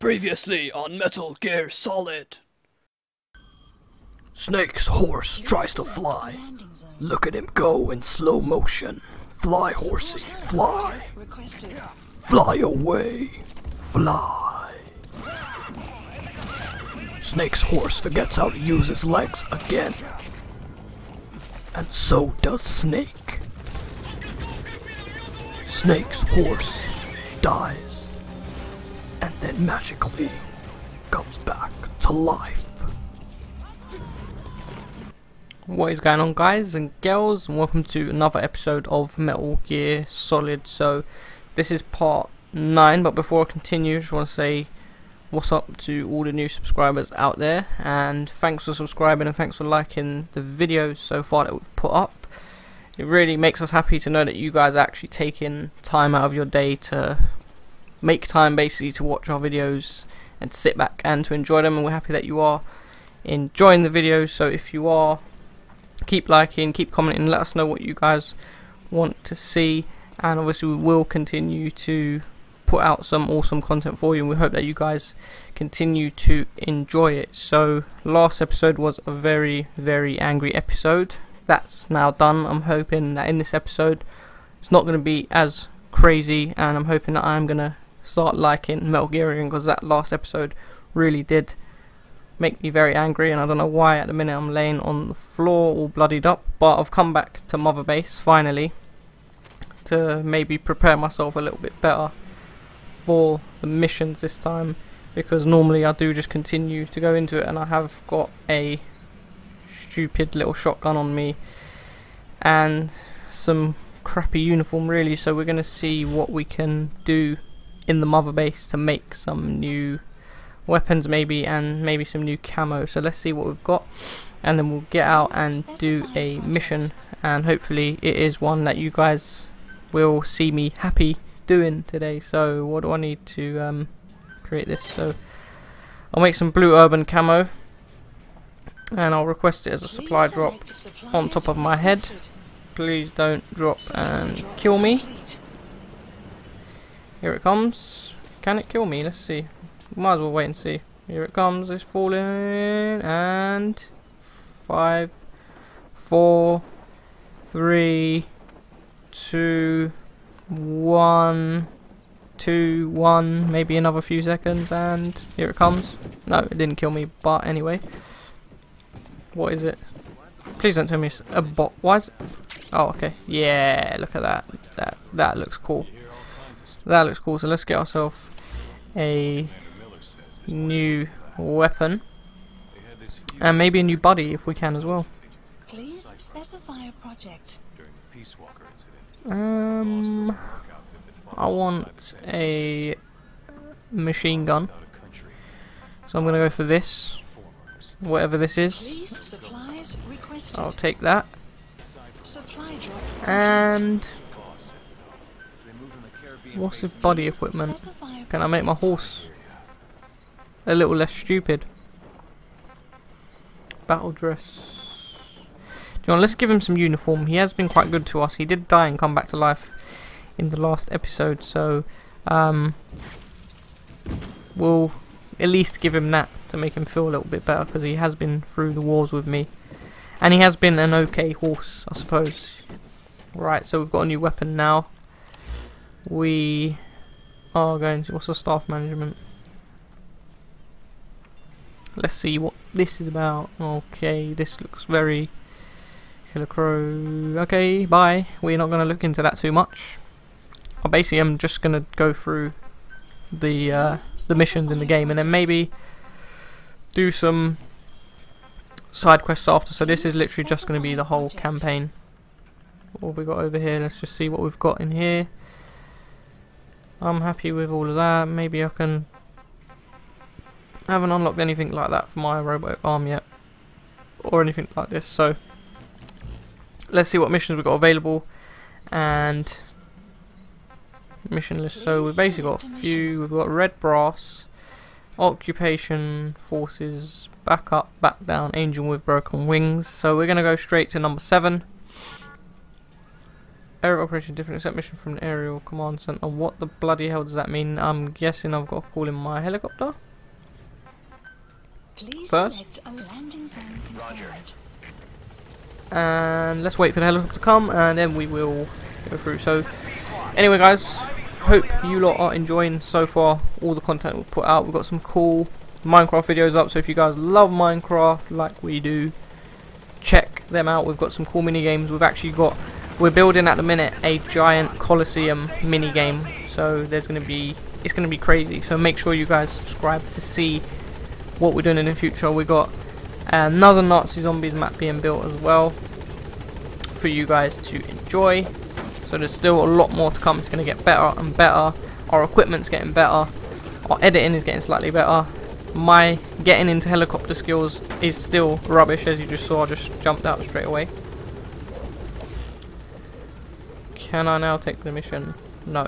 Previously on Metal Gear Solid. Snake's horse tries to fly. Look at him go in slow motion. Fly, horsey, fly. Fly away. Fly. Snake's horse forgets how to use his legs again. And so does Snake. Snake's horse dies then magically comes back to life. What is going on guys and girls and welcome to another episode of Metal Gear Solid. So this is part 9 but before I continue I just want to say what's up to all the new subscribers out there and thanks for subscribing and thanks for liking the videos so far that we've put up. It really makes us happy to know that you guys are actually taking time out of your day to make time basically to watch our videos and sit back and to enjoy them and we're happy that you are enjoying the videos so if you are keep liking, keep commenting, let us know what you guys want to see. And obviously, we will continue to put out some awesome content for you, and we hope that you guys continue to enjoy it. So, last episode was a very, very angry episode. That's now done. I'm hoping that in this episode, it's not going to be as crazy, and I'm hoping that I'm going to start liking Metal Gear because that last episode really did make me very angry and I don't know why at the minute I'm laying on the floor all bloodied up but I've come back to Mother Base finally to maybe prepare myself a little bit better for the missions this time because normally I do just continue to go into it and I have got a stupid little shotgun on me and some crappy uniform really so we're going to see what we can do in the mother base to make some new weapons maybe and maybe some new camo. So let's see what we've got and then we'll get out and do a mission and hopefully it is one that you guys will see me happy doing today. So what do I need to um, create this? So I'll make some blue urban camo and I'll request it as a supply drop on top of my head. Please don't drop and kill me here it comes can it kill me let's see might as well wait and see. Here it comes, it's falling, and five, four, three, two, one, two, one, maybe another few seconds, and here it comes. No, it didn't kill me, but anyway. What is it? Please don't tell me it's a bot. Why is it? Oh, okay. Yeah, look at that. That that looks cool. That looks cool. So let's get ourselves a new weapon. And maybe a new body if we can as well. Please specify a project. Um, I want a machine gun. So I'm gonna go for this, whatever this is. I'll take that. Supply drop. And what's with body equipment? Can I make my horse a little less stupid? Battle dress. Want, let's give him some uniform. He has been quite good to us. He did die and come back to life in the last episode, so um, we'll at least give him that to make him feel a little bit better because he has been through the wars with me. And he has been an okay horse, I suppose. Right, so we've got a new weapon now. We are going to... What's the staff management? Let's see what this is about. Okay, this looks very... Killer Crow... Okay, bye. We're not going to look into that too much. I basically am just going to go through the uh, the missions in the game and then maybe do some side quests after. So this is literally just going to be the whole campaign. What have we got over here? Let's just see what we've got in here. I'm happy with all of that. Maybe I can... I haven't unlocked anything like that for my robot arm yet. Or anything like this, so... Let's see what missions we've got available. And... Mission list. So we've basically got a few. We've got Red Brass, Occupation Forces, Back Up, Back Down, Angel with Broken Wings. So we're going to go straight to number 7. Aerial operation different except mission from the aerial command center. What the bloody hell does that mean? I'm guessing I've got to call in my helicopter. Please First. select a landing zone confirmed. and let's wait for the helicopter to come and then we will go through so anyway guys hope you lot are enjoying so far all the content we've put out we've got some cool minecraft videos up so if you guys love minecraft like we do check them out we've got some cool mini games we've actually got we're building at the minute a giant coliseum mini game so there's going to be it's going to be crazy so make sure you guys subscribe to see what we're doing in the future we got another Nazi Zombies map being built as well for you guys to enjoy. So there's still a lot more to come. It's going to get better and better. Our equipment's getting better. Our editing is getting slightly better. My getting into helicopter skills is still rubbish, as you just saw. I just jumped out straight away. Can I now take the mission? No.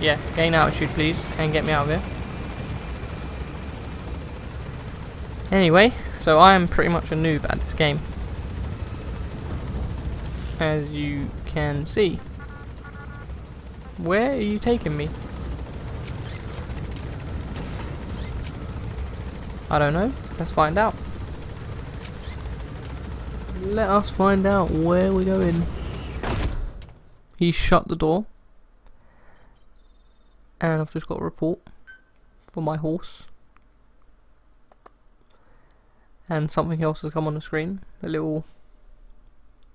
Yeah, gain altitude please, and get me out of here. Anyway, so I am pretty much a noob at this game. As you can see. Where are you taking me? I don't know. Let's find out. Let us find out where we're going. He shut the door. And I've just got a report for my horse and something else has come on the screen a little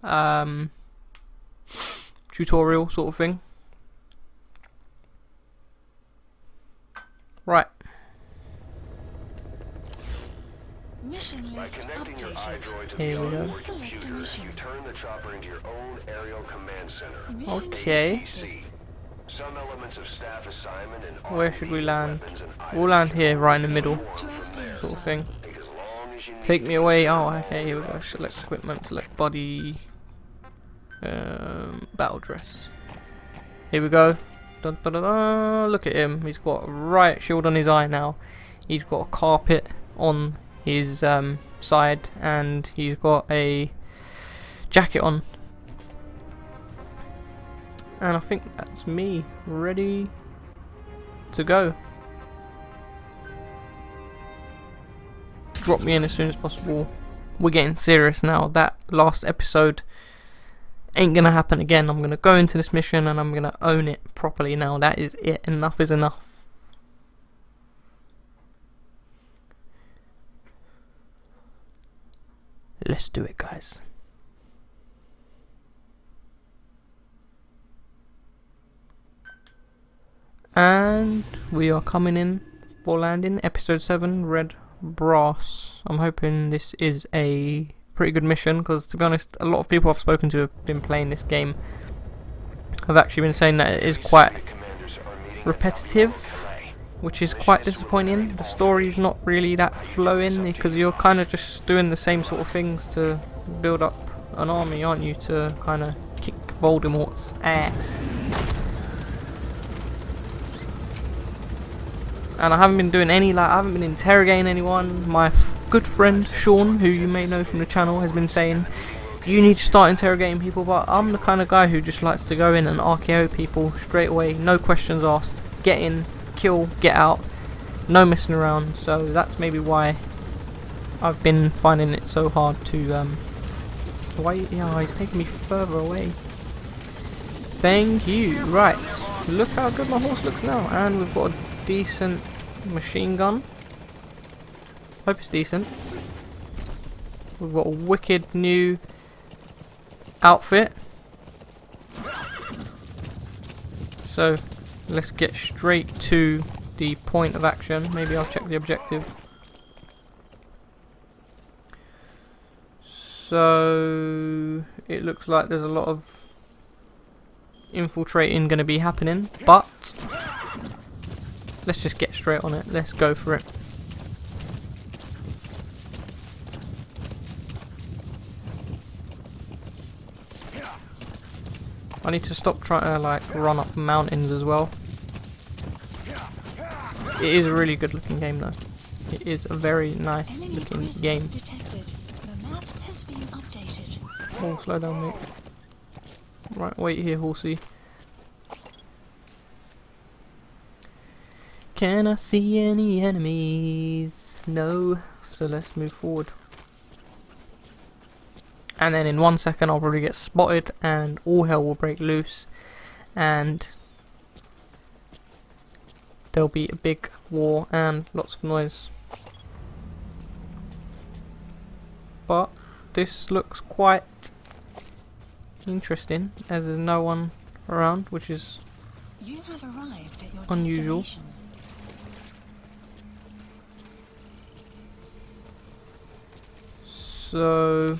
um, tutorial sort of thing right Mission By list connecting your updated. iDroid to Here the onboard computer, you turn the chopper into your own aerial command center. Mission Okay. ACC. Some elements of staff assignment and Where should we land? we'll land here right in the middle sort of thing Take as long as you need take to me away oh okay here we go select equipment select body um, battle dress here we go dun, dun, dun, dun. look at him he's got a riot shield on his eye now he's got a carpet on his um, side and he's got a jacket on. And I think that's me ready to go. Drop me in as soon as possible. We're getting serious now. That last episode ain't gonna happen again. I'm gonna go into this mission and I'm gonna own it properly now. That is it. Enough is enough let's do it guys. And we are coming in for landing. Episode 7 red brass i'm hoping this is a pretty good mission because to be honest a lot of people i've spoken to have been playing this game have actually been saying that it is quite The commanders are repetitive. Which is quite disappointing the story's not really that flowing because you're kind of just doing the same sort of things to build up an army aren't you to kind of kick voldemort's ass and I haven't been doing any like I haven't been interrogating anyone. My good friend Sean, who you may know from the channel, has been saying you need to start interrogating people, but I'm the kind of guy who just likes to go in and RKO people straight away, no questions asked, get in, kill, get out, no messing around. So that's maybe why I've been finding it so hard to um. Why? Yeah, he's taking me further away. Thank you. Right, look how good my horse looks now, and we've got a decent machine gun. Hope it's decent. We've got a wicked new outfit. So let's get straight to the point of action. Maybe I'll check the objective. So it looks like there's a lot of infiltrating going to be happening, but let's just get straight on it. Let's go for it. I need to stop trying to like run up mountains as well. It is a really good looking game though. It is a very nice Enemy looking game. detected. The map has been updated. Oh, slow down, mate. Right, wait here, horsey. Can I see any enemies? No. So let's move forward. And then in one second I'll probably get spotted and all hell will break loose and there'll be a big war and lots of noise. But this looks quite interesting as there's no one around which is You have arrived at your Unusual. So,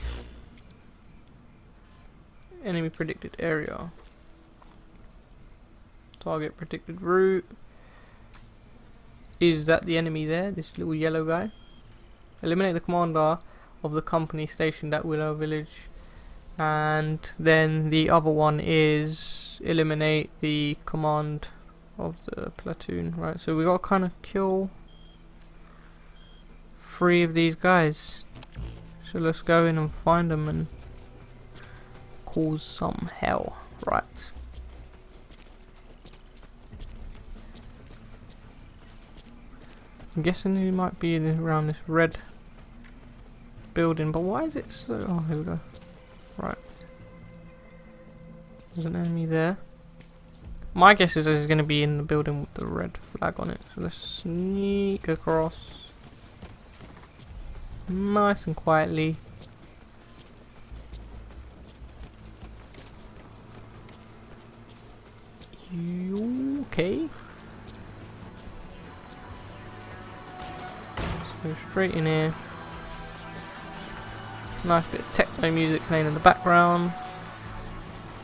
enemy predicted area. Target predicted route. Is that the enemy there? This little yellow guy? Eliminate the commander of the company stationed at Wialo Village. And then the other one is eliminate the command of the platoon. Right, so we got to kind of kill three of these guys. So let's go in and find them and cause some hell. Right. I'm guessing he might be around this red building, but why is it so... Oh, here we go. Right. There's an enemy there. My guess is he's going to be in the building with the red flag on it. So let's sneak across. Nice and quietly. You okay? Let's go straight in here. Nice bit of techno music playing in the background.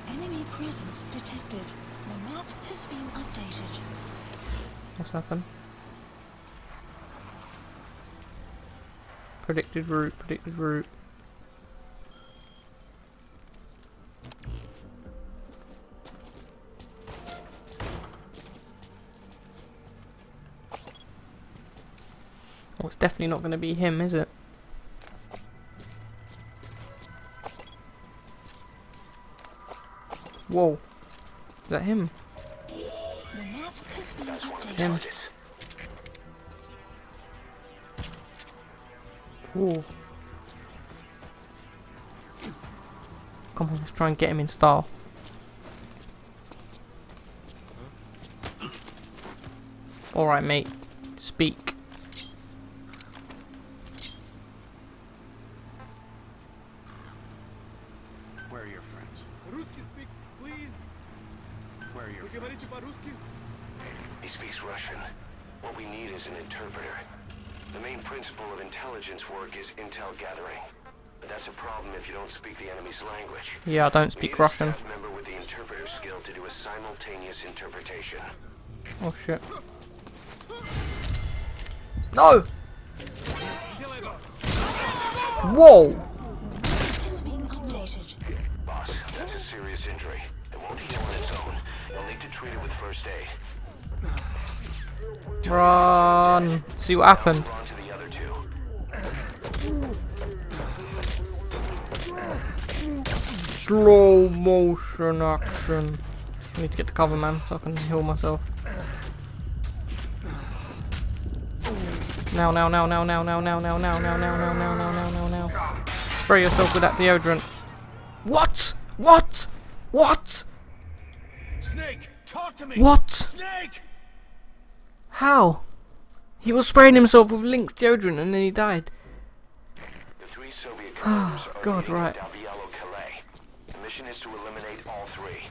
Enemy presence detected. The map has been updated. What's happened? Predicted route, predicted route. Well, it's definitely not going to be him, is it? Whoa. Is that him? Him. Ooh. Come on, let's try and get him in style. Alright, mate. Speak. Where are your friends? Русский speak, please. Where are your Вы friends? говорите по-русски? He speaks Russian. What we need is an interpreter. The main principle of intelligence work is intel gathering. But that's a problem if you don't speak the enemy's language. Yeah, I don't We speak need a Russian. staff member with the interpreter skill to do a simultaneous interpretation. Oh shit. No! Делай это. Whoa! Run! See what happened. Move on to the other two. Slow motion action. I need to get the cover, man, so I can heal myself. Now, now, now, now, now, now, now, now, now, now, now, now, now, now, now, now, now. Spray yourself with that deodorant. What? What? What? Snake, talk to me. What? Snake. How? He was spraying himself with Lynx deodorant and then he died. The three Soviet commanders Ah, God, right. in Da Wialo Kallai. The mission is to eliminate all three.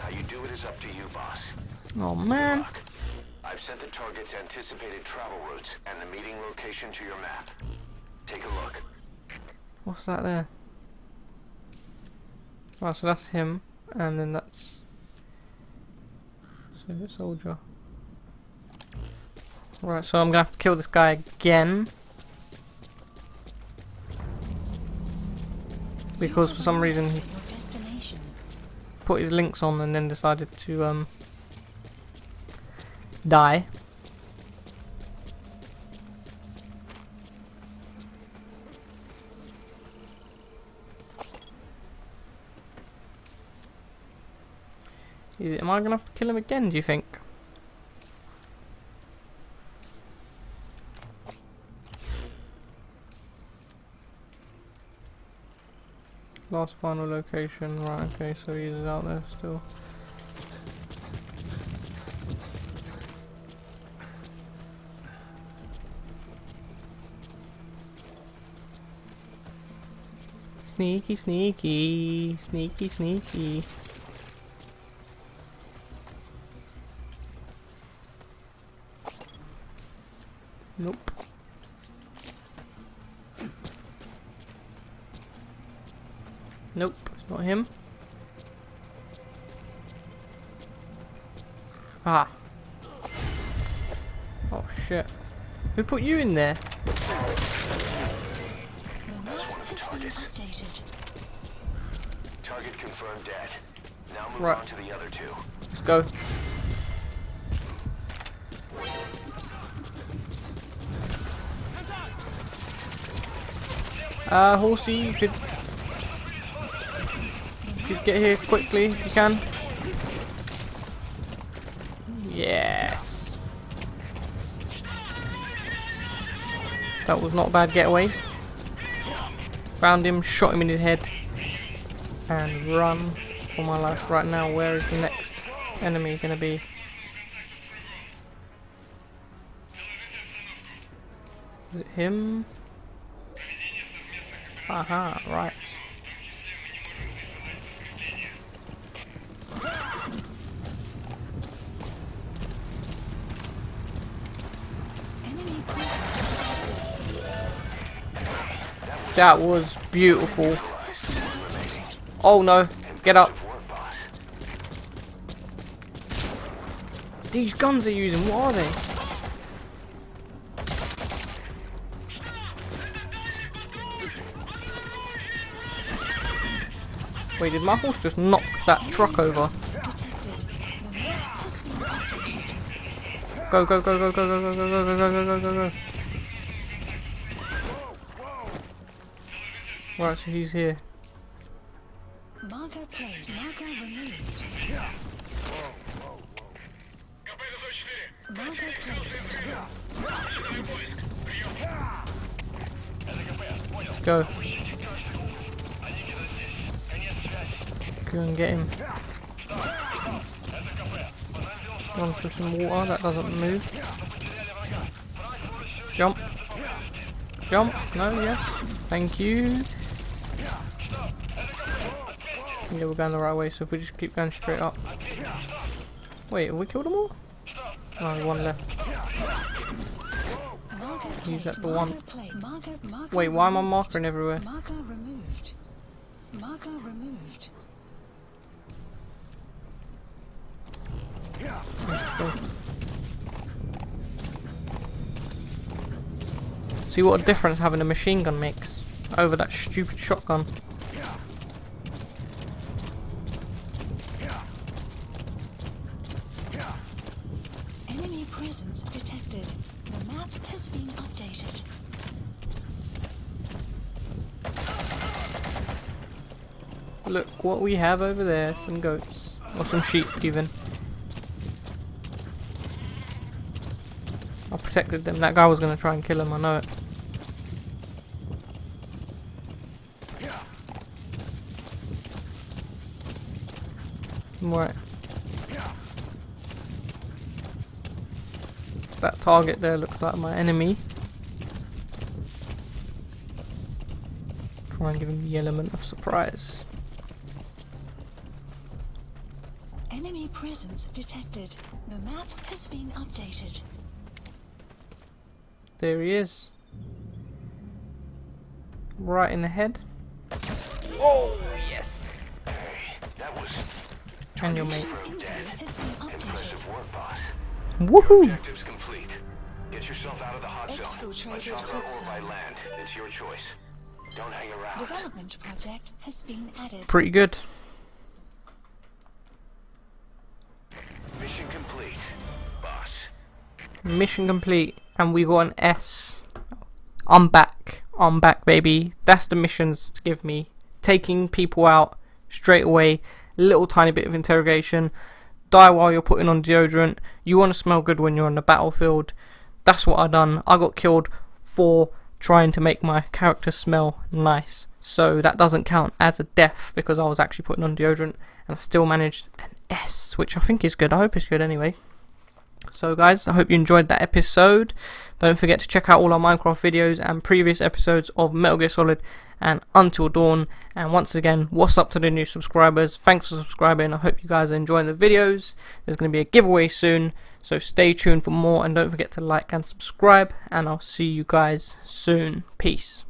How you do it is up to you, boss. Oh man. I've sent the target's anticipated travel routes and the meeting location to your map. Take a look. What's that there? Right, so that's him, and then that's Soviet soldier. Right, so I'm gonna have to kill this guy again because for some reason he put his Lynx on and then decided to um die. Am I gonna have to kill him again? Do you think? Last final location, right? Okay, so he's out there still. Sneaky, sneaky, sneaky, sneaky. Nope. Nope, it's not him. Ah. Oh shit. Who put you in there? The map has been updated. Target confirmed dead. Now move Right. on to the other two. Let's go. Uh, horsey, you could, get here quickly if you can. Yes. That was not a bad getaway. Found him, shot him in his head, and run for my life right now. Where is the next enemy gonna be? Is it him? Aha, right. That was beautiful. Oh no, get up. These guns are using, what are they? Wait, did my horse just knock that truck over? Go, go, go, go, go, go, go, go, go, go, go, go, go, go. Right, so he's here. Marker placed. Marker removed. Placed. Let's go. Go and get him. Run through some water, that doesn't move. Jump. Jump. No, yes. Thank you. Yeah, we're going the right way, so if we just keep going straight up. Wait, have we killed them all? There's one left. Use placed. for one. Wait, why am I marking everywhere? See what a difference having a machine gun makes over that stupid shotgun. Enemy presence detected. The map has been updated. Look what we have over there, some goats. Or some sheep even. I protected them. That guy was gonna try and kill him, I know it. Right. That target there looks like my enemy. Try and give him the element of surprise. Enemy presence detected. The map has been updated. There he is. Right in the head. Oh, yes. That was And your mate. Intel has been updated. impressive work, boss. Woohoo! Objectives complete. Get yourself out of the hot zone. By chopper hot or by land. It's your choice. Don't hang around. Development project has been added. Pretty good. Mission complete. And we got an S. I'm back. I'm back, baby. That's the missions to give me. Taking people out straight away. Little tiny bit of interrogation. die while you're putting on deodorant. You want to smell good when you're on the battlefield. That's what I done. I got killed for trying to make my character smell nice. So that doesn't count as a death because I was actually putting on deodorant and I still managed an S, which I think is good. I hope it's good anyway. So guys, I hope you enjoyed that episode. Don't forget to check out all our Minecraft videos and previous episodes of Metal Gear Solid and Until Dawn. And once again, what's up to the new subscribers? Thanks for subscribing. I hope you guys are enjoying the videos. There's going to be a giveaway soon, so stay tuned for more and don't forget to like and subscribe. And I'll see you guys soon. Peace.